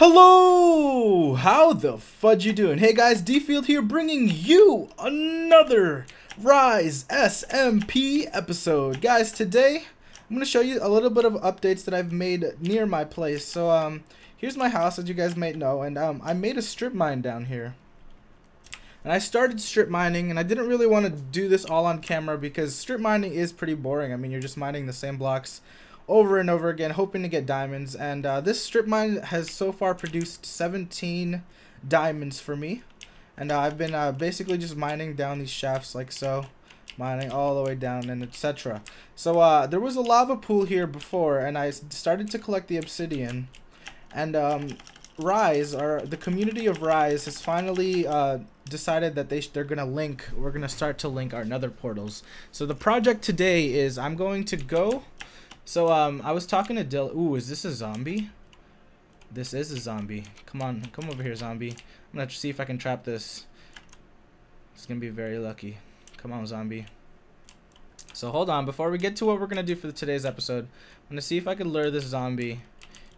Hello! How the fudge you doing? Hey guys, D-Field here bringing you another Rise SMP episode. Guys, today I'm going to show you a little bit of updates that I've made near my place. So, um, here's my house, as you guys might know, and um, I made a strip mine down here. And I started strip mining, and I didn't really want to do this all on camera because strip mining is pretty boring. I mean, you're just mining the same blocks over and over again, hoping to get diamonds. And uh, this strip mine has so far produced 17 diamonds for me. And uh, I've been uh, basically just mining down these shafts like so. Mining all the way down and etc. So uh, there was a lava pool here before and I started to collect the obsidian. And um, Rise, or the community of Rise, has finally uh, decided that they they're gonna link. We're gonna start to link our Nether portals. So the project today is I'm going to go so, um, I was talking to Dill. Ooh, is this a zombie? This is a zombie. Come on, come over here, zombie. I'm gonna see if I can trap this. It's gonna be very lucky. Come on, zombie. So hold on, before we get to what we're gonna do for today's episode, I'm gonna see if I can lure this zombie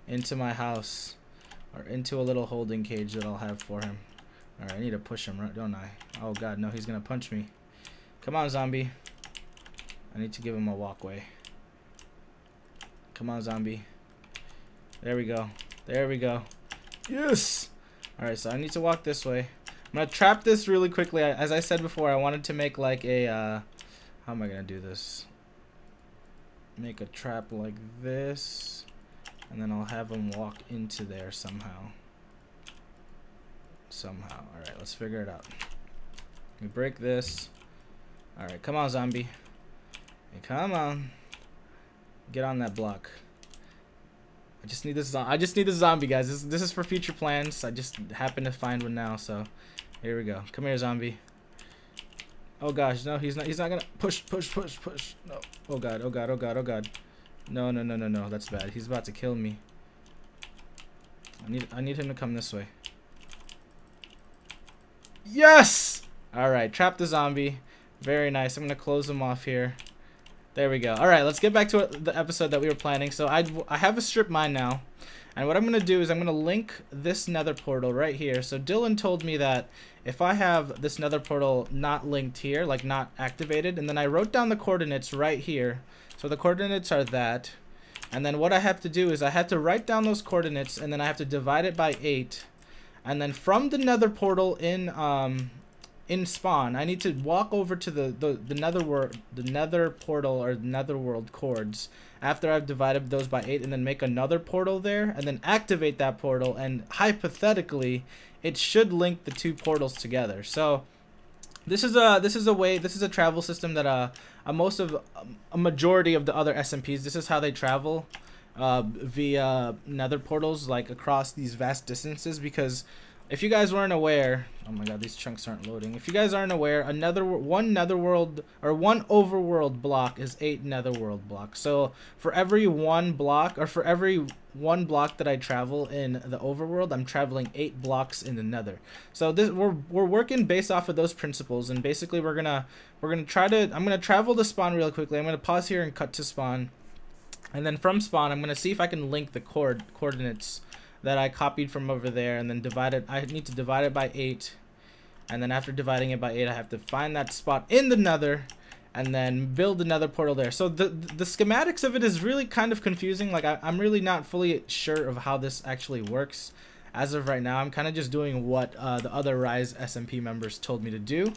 into my house or into a little holding cage that I'll have for him. Alright, I need to push him, right, don't I? Oh god, no, he's gonna punch me. Come on, zombie. I need to give him a walkway. Come on, zombie. There we go. There we go. Yes! Alright, so I need to walk this way. I'm gonna trap this really quickly. As I said before, I wanted to make like a, uh, how am I gonna do this? Make a trap like this, and then I'll have him walk into there somehow. Somehow. Alright, let's figure it out. We break this. Alright, come on, zombie. Hey, come on. Get on that block. I just need this. I just need this zombie, guys. This, this is for future plans. I just happen to find one now, so here we go. Come here, zombie. Oh gosh, no, he's not. He's not gonna push, push, push, push. No. Oh god. Oh god. Oh god. Oh god. No, no, no, no, no. That's bad. He's about to kill me. I need. I need him to come this way. Yes. All right. Trap the zombie. Very nice. I'm gonna close him off here. There we go. All right, let's get back to the episode that we were planning. So I, I have a strip mine now. And what I'm going to do is I'm going to link this nether portal right here. So Dylan told me that if I have this nether portal not linked here, like not activated, and then I wrote down the coordinates right here. So the coordinates are that. And then what I have to do is I have to write down those coordinates and then I have to divide it by 8. And then from the nether portal in um, in spawn, I need to walk over to the, the, the nether world, the nether portal or netherworld cords after I've divided those by 8 and then make another portal there and then activate that portal and hypothetically it should link the two portals together. So this is a this is a way this is a travel system that uh, uh most of a majority of the other SMPs this is how they travel uh, via nether portals like across these vast distances because if you guys weren't aware, oh my god, these chunks aren't loading. If you guys aren't aware, another one netherworld or one overworld block is eight netherworld blocks. So for every one block or for every one block that I travel in the overworld, I'm traveling eight blocks in the nether. So this we're we're working based off of those principles, and basically we're gonna we're gonna try to I'm gonna travel to spawn real quickly. I'm gonna pause here and cut to spawn, and then from spawn I'm gonna see if I can link the cord coordinates that I copied from over there and then divide it. I need to divide it by 8. And then after dividing it by 8, I have to find that spot in the nether and then build another portal there. So the the schematics of it is really kind of confusing. Like I, I'm really not fully sure of how this actually works. As of right now, I'm kind of just doing what uh, the other Rise SMP members told me to do.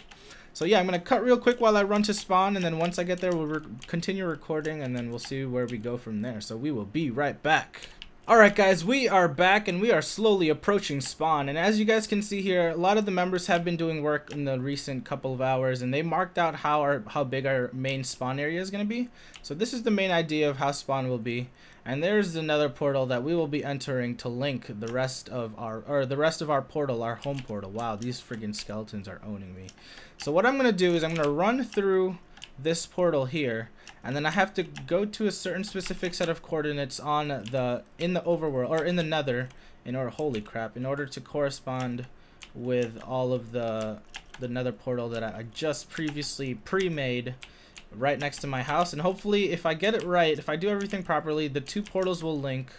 So yeah, I'm going to cut real quick while I run to spawn, and then once I get there, we'll re continue recording, and then we'll see where we go from there. So we will be right back. Alright guys, we are back and we are slowly approaching spawn and as you guys can see here, a lot of the members have been doing work in the recent couple of hours and they marked out how our how big our main spawn area is going to be. So this is the main idea of how spawn will be and there's another portal that we will be entering to link the rest of our or the rest of our portal, our home portal. Wow, these friggin' skeletons are owning me. So what I'm going to do is I'm going to run through this portal here and then I have to go to a certain specific set of coordinates on the in the overworld or in the nether in order holy crap in order to correspond with all of the the nether portal that I, just previously pre-made right next to my house and hopefully if I get it right if I do everything properly the two portals will link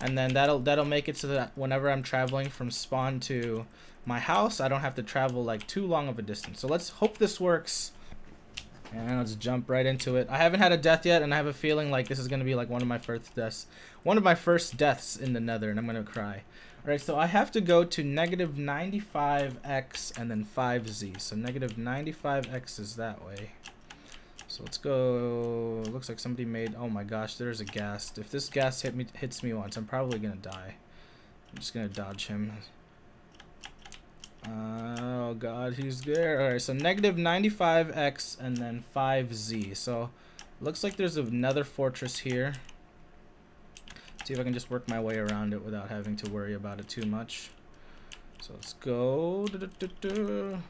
and then that'll that'll make it so that whenever I'm traveling from spawn to my house, I don't have to travel like too long of a distance. So let's hope this works. And let's jump right into it. I haven't had a death yet, and I have a feeling like this is going to be like one of my first deaths. One of my first deaths in the nether, and I'm going to cry. Alright, so I have to go to negative 95x and then 5z. So negative 95x is that way. So let's go. Looks like somebody made. Oh my gosh, there's a ghast. If this ghast hit me, hits me once, I'm probably gonna die. I'm just gonna dodge him. Oh god, he's there. Alright, so negative 95x and then 5z. So looks like there's another fortress here. See if I can just work my way around it without having to worry about it too much. So let's go. I'm gonna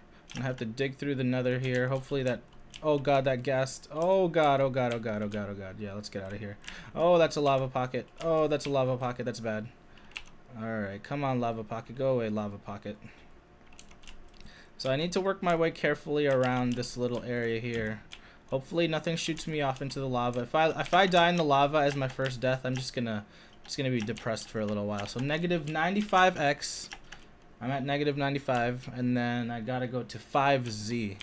have to dig through the nether here. Hopefully that. Oh god, that ghast. Oh god, oh god, oh god, oh god, oh god. Yeah, let's get out of here. Oh, that's a lava pocket. Oh, that's a lava pocket. That's bad. Alright, come on, lava pocket. Go away, lava pocket. So I need to work my way carefully around this little area here. Hopefully nothing shoots me off into the lava. If I if I die in the lava as my first death, I'm just gonna just gonna be depressed for a little while. So negative 95x. I'm at negative 95, and then I gotta go to 5z.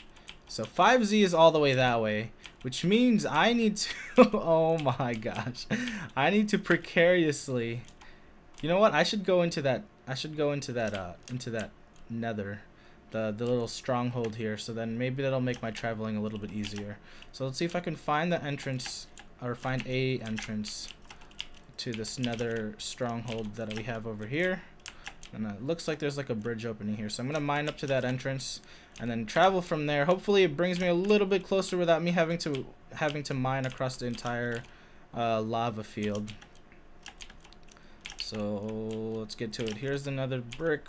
So 5z is all the way that way, which means I need to. oh my gosh, I need to precariously. You know what? I should go into that. I should go into that. Uh, into that nether the, the little stronghold here so then maybe that'll make my traveling a little bit easier. So let's see if I can find the entrance or find a entrance to this nether stronghold that we have over here. And it looks like there's like a bridge opening here so I'm gonna mine up to that entrance and then travel from there. Hopefully it brings me a little bit closer without me having to having to mine across the entire uh, lava field. So let's get to it. Here's another brick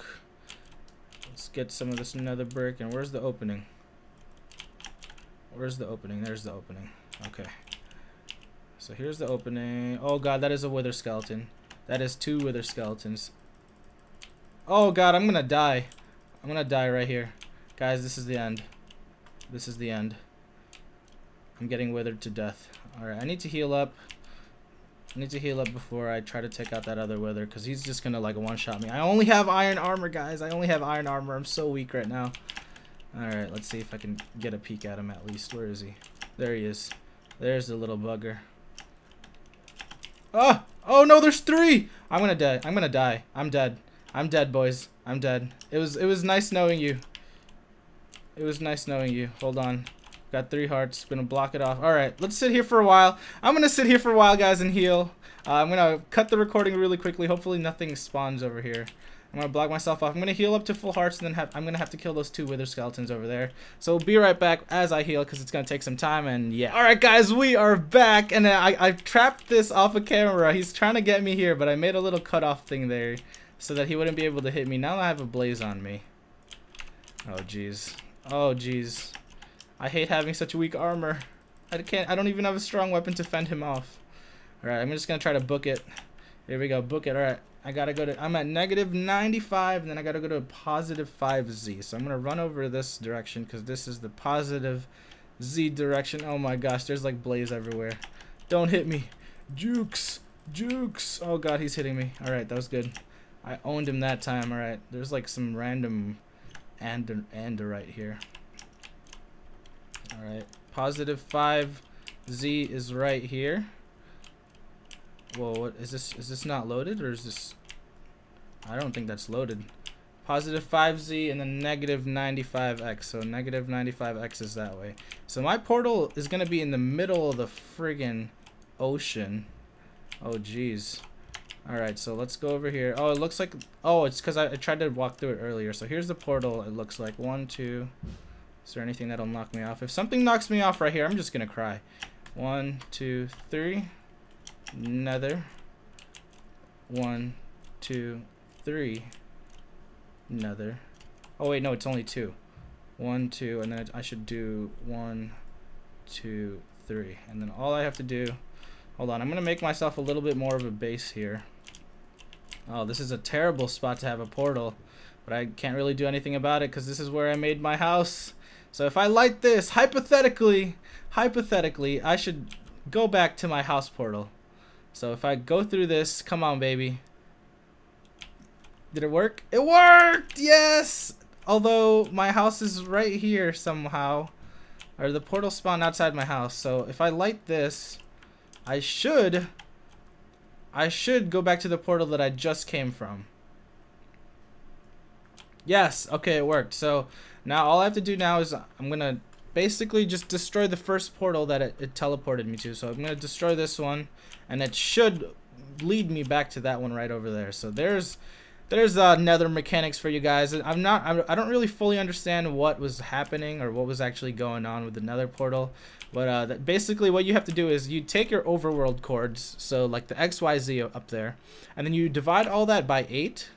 Let's get some of this nether brick. And where's the opening? Where's the opening? There's the opening. Okay. So here's the opening. Oh god, that is a wither skeleton. That is two wither skeletons. Oh god, I'm gonna die. I'm gonna die right here. Guys, this is the end. This is the end. I'm getting withered to death. Alright, I need to heal up. I need to heal up before I try to take out that other wither because he's just gonna like one-shot me. I only have iron armor, guys. I only have iron armor. I'm so weak right now. Alright, let's see if I can get a peek at him at least. Where is he? There he is. There's the little bugger. Oh! Oh no, there's three! I'm gonna die. I'm gonna die. I'm dead. I'm dead, boys. I'm dead. It was it was nice knowing you. It was nice knowing you. Hold on. Got three hearts. Gonna block it off. Alright, let's sit here for a while. I'm gonna sit here for a while, guys, and heal. Uh, I'm gonna cut the recording really quickly. Hopefully nothing spawns over here. I'm gonna block myself off. I'm gonna heal up to full hearts, and then have, I'm gonna have to kill those two wither skeletons over there. So we'll be right back as I heal, because it's gonna take some time, and yeah. Alright, guys, we are back, and I, I trapped this off of camera. He's trying to get me here, but I made a little cutoff thing there so that he wouldn't be able to hit me. Now I have a blaze on me. Oh, jeez. Oh, jeez. I hate having such a weak armor. I can't. I don't even have a strong weapon to fend him off. All right, I'm just gonna try to book it. Here we go, book it. All right, I gotta go to. I'm at negative 95, and then I gotta go to positive 5z. So I'm gonna run over this direction because this is the positive z direction. Oh my gosh, there's like blaze everywhere. Don't hit me, jukes, jukes. Oh god, he's hitting me. All right, that was good. I owned him that time. All right, there's like some random and and right here. Alright, positive 5z is right here. Whoa, what is this? Is this not loaded or is this... I don't think that's loaded. Positive 5z and then negative 95x. So negative 95x is that way. So my portal is going to be in the middle of the friggin' ocean. Oh, jeez. Alright, so let's go over here. Oh, it looks like... Oh, it's because I, I tried to walk through it earlier. So here's the portal. It looks like one, two... Is there anything that'll knock me off? If something knocks me off right here, I'm just gonna cry. One, two, three. Another. One, two, three. Another. Oh wait, no, it's only two. One, two, and then I should do one, two, three. And then all I have to do, hold on, I'm gonna make myself a little bit more of a base here. Oh, this is a terrible spot to have a portal, but I can't really do anything about it because this is where I made my house. So if I light this, hypothetically, hypothetically, I should go back to my house portal. So if I go through this, come on, baby. Did it work? It worked! Yes! Although my house is right here somehow. Or the portal spawned outside my house. So if I light this, I should... I should go back to the portal that I just came from. Yes, okay, it worked. So now all I have to do now is I'm going to basically just destroy the first portal that it, it teleported me to. So I'm going to destroy this one and it should lead me back to that one right over there. So there's there's uh, nether mechanics for you guys. I'm not, I'm, I don't really fully understand what was happening or what was actually going on with the nether portal. But uh, that basically what you have to do is you take your overworld cords, so like the XYZ up there, and then you divide all that by 8,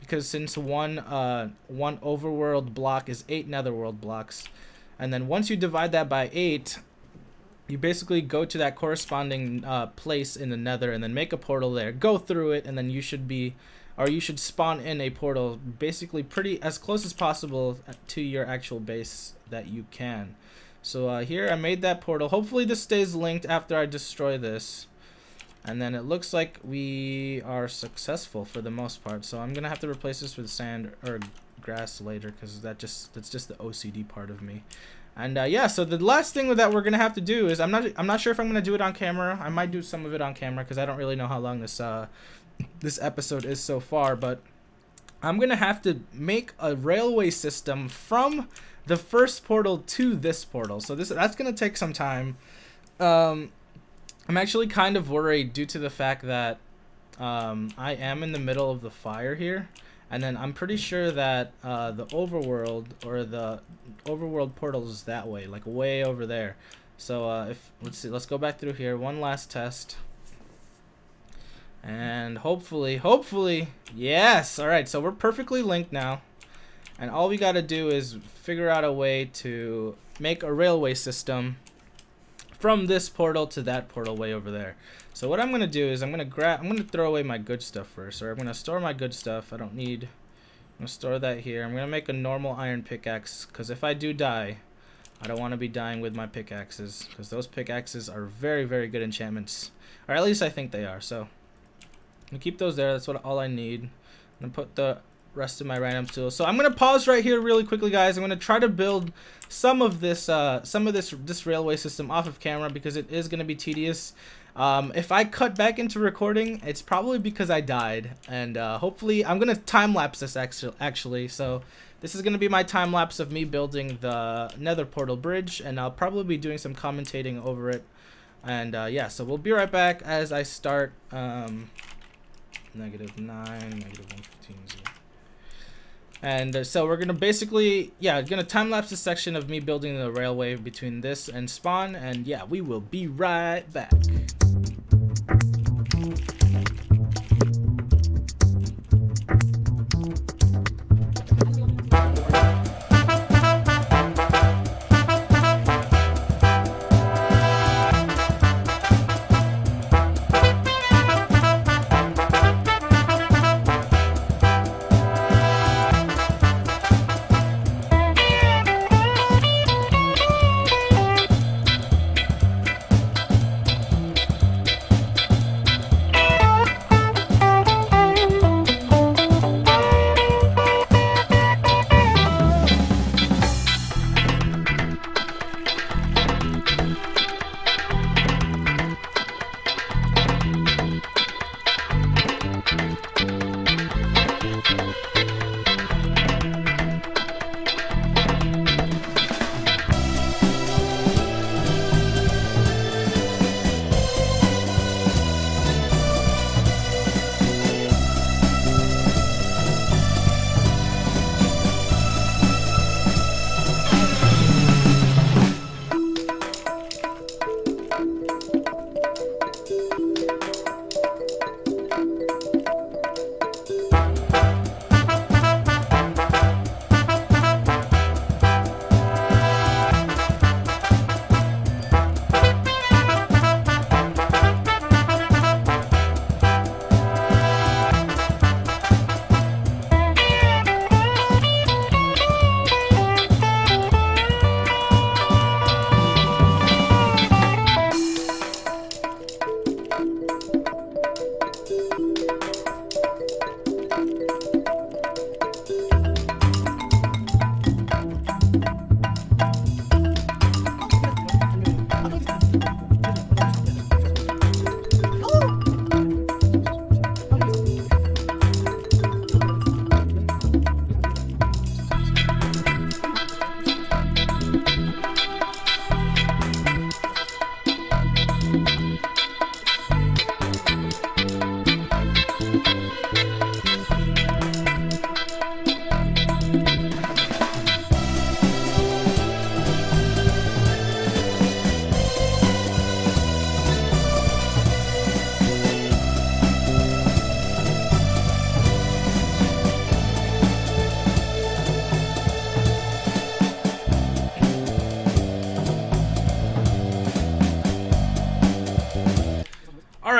because since one, uh, one overworld block is 8 netherworld blocks, and then once you divide that by 8, you basically go to that corresponding uh, place in the nether and then make a portal there, go through it, and then you should be or you should spawn in a portal basically pretty as close as possible to your actual base that you can. So uh, here I made that portal. Hopefully this stays linked after I destroy this. And then it looks like we are successful for the most part. So I'm gonna have to replace this with sand or grass later because that just that's just the OCD part of me. And uh, yeah, so the last thing that we're gonna have to do is I'm not I'm not sure if I'm gonna do it on camera. I might do some of it on camera because I don't really know how long this uh, this episode is so far, but I'm going to have to make a railway system from the first portal to this portal. So this that's going to take some time. Um, I'm actually kind of worried due to the fact that um, I am in the middle of the fire here. And then I'm pretty sure that uh, the overworld or the overworld portal is that way, like way over there. So uh, if let's see, let's go back through here. One last test. And hopefully, hopefully, yes. All right, so we're perfectly linked now. And all we got to do is figure out a way to make a railway system from this portal to that portal way over there. So what I'm going to do is I'm going to grab I'm to throw away my good stuff first. Or I'm going to store my good stuff. I don't need I'm to store that here. I'm to make a normal iron pickaxe cuz if I do die, I don't want to be dying with my pickaxes cuz those pickaxes are very very good enchantments. Or at least I think they are. So I'm gonna keep those there. That's what all I need. I'm gonna put the rest of my random tools. So I'm gonna pause right here really quickly, guys. I'm gonna try to build some of this, uh, some of this this railway system off of camera because it is gonna be tedious. Um, if I cut back into recording, it's probably because I died, and uh, hopefully I'm gonna time lapse this actually. Actually, so this is gonna be my time lapse of me building the Nether Portal Bridge, and I'll probably be doing some commentating over it. And uh, yeah, so we'll be right back as I start. Um, negative 9, negative 115, And uh, so we're to basically, yeah, to time-lapse this section of me building the railway between this and spawn. And yeah, we will be right back.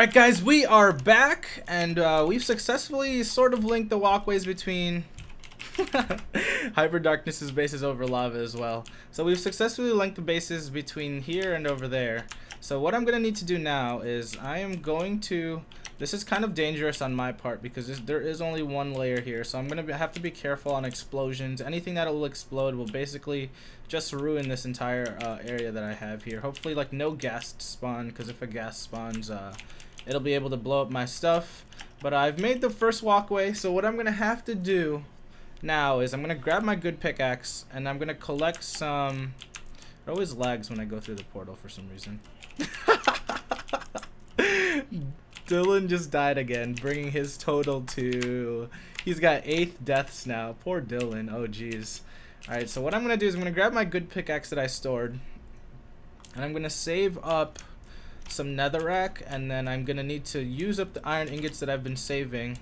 Alright guys, we are back, and uh, we've successfully sort of linked the walkways between Hyper Darkness's bases over lava as well. So we've successfully linked the bases between here and over there. So what I'm going to need to do now is I am going to... This is kind of dangerous on my part because this, there is only one layer here. So I'm going to have to be careful on explosions. Anything that will explode will basically just ruin this entire uh, area that I have here. Hopefully like no ghast spawn because if a ghast spawns... Uh, it'll be able to blow up my stuff. But I've made the first walkway, so what I'm going to have to do now is I'm going to grab my good pickaxe, and I'm going to collect some... It always lags when I go through the portal for some reason. Dylan just died again, bringing his total to... He's got eighth deaths now. Poor Dylan. Oh, jeez. Alright, so what I'm going to do is I'm going to grab my good pickaxe that I stored. And I'm going to save up some netherrack. And then I'm going to need to use up the iron ingots that I've been saving.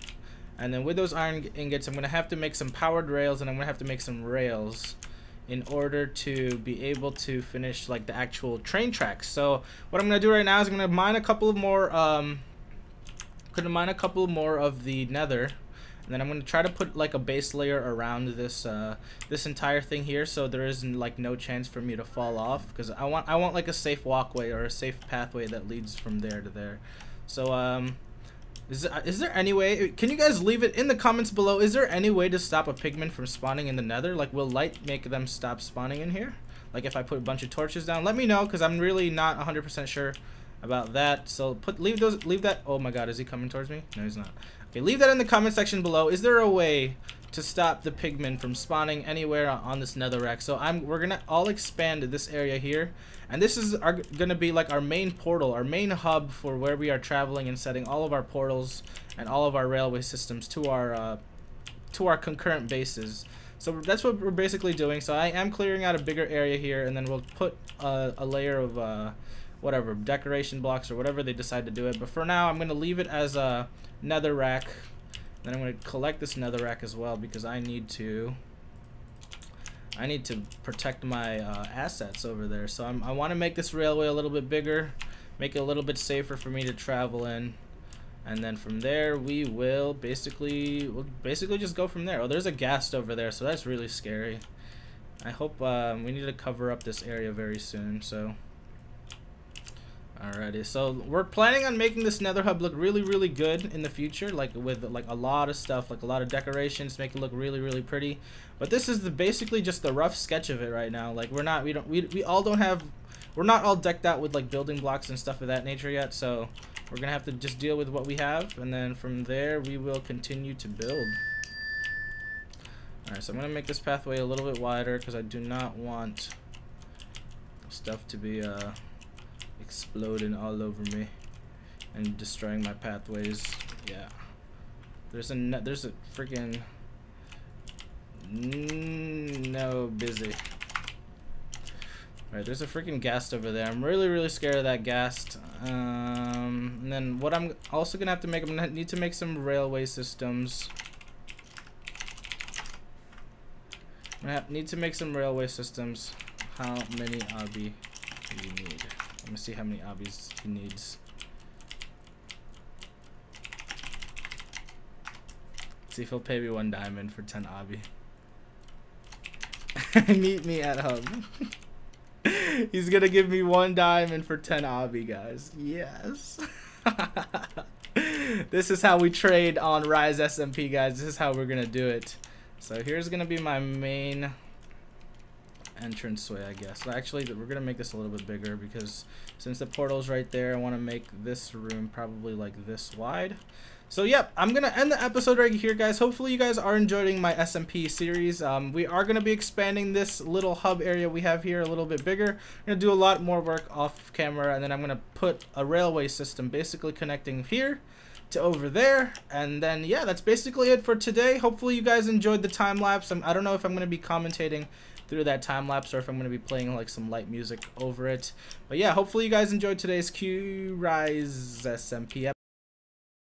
And then with those iron ingots, I'm going to have to make some powered rails. And I'm going to have to make some rails in order to be able to finish like the actual train tracks. So what I'm gonna do right now is I'm gonna mine a couple of more um gonna mine a couple more of the nether and then I'm gonna try to put like a base layer around this uh, this entire thing here so there isn't like no chance for me to fall off because I want I want like a safe walkway or a safe pathway that leads from there to there so um is, is there any way, can you guys leave it in the comments below, is there any way to stop a pigman from spawning in the nether? Like, will light make them stop spawning in here? Like, if I put a bunch of torches down? Let me know, because I'm really not 100% sure about that. So, put leave those, leave that, oh my god, is he coming towards me? No, he's not. Okay, leave that in the comment section below. Is there a way to stop the pigmen from spawning anywhere on this netherrack. So I'm we're gonna all expand this area here, and this is our, gonna be like our main portal, our main hub for where we are traveling and setting all of our portals and all of our railway systems to our uh, to our concurrent bases. So that's what we're basically doing. So I am clearing out a bigger area here, and then we'll put a layer of uh, whatever decoration blocks or whatever they decide to do it. But for now, I'm gonna leave it as a netherrack then I'm going to collect this nether netherrack as well because I need to I need to protect my uh, assets over there. So I'm, i want to make this railway a little bit bigger, make it a little bit safer for me to travel in. And then from there, we will basically, we'll basically just go from there. Oh, there's a ghast over there, so that's really scary. I hope um, we need to cover up this area very soon, so... Alrighty, so we're planning on making this nether hub look really, really good in the future, like with like a lot of stuff, like a lot of decorations, make it look really, really pretty. But this is the basically just the rough sketch of it right now. Like we're not, we don't, we, we all don't have, we're not all decked out with like building blocks and stuff of that nature yet. So we're gonna have to just deal with what we have, and then from there we will continue to build. Alright, so I'm gonna make this pathway a little bit wider because I do not want stuff to be uh exploding all over me and destroying my pathways. Yeah. There's a there's a freaking no busy. Alright, there's a freaking ghast over there. I'm really, really scared of that ghast. Um, and then what I'm also gonna have to make, I'm gonna need to make some railway systems. Gonna need to make some railway systems. How many obby do you need? Let me see how many obbies he needs. See if he'll pay me one diamond for 10 obby. Meet me at home. He's gonna give me one diamond for 10 obby, guys. Yes. this is how we trade on Rise SMP, guys. This is how we're gonna do it. So here's gonna be my main entranceway, I guess. Actually, we're going to make this a little bit bigger because since the portal's right there, I want to make this room probably like this wide. So, yep, I'm going to end the episode right here, guys. Hopefully, you guys are enjoying my SMP series. Um, we are going to be expanding this little hub area we have here a little bit bigger. I'm going to do a lot more work off camera, and then I'm going to put a railway system basically connecting here to over there and then yeah that's basically it for today hopefully you guys enjoyed the time lapse I'm, i do not know if i'm going to be commentating through that time lapse or if I'm going to be playing like some light music over it. But yeah, hopefully you guys enjoyed today's Q Rise SMP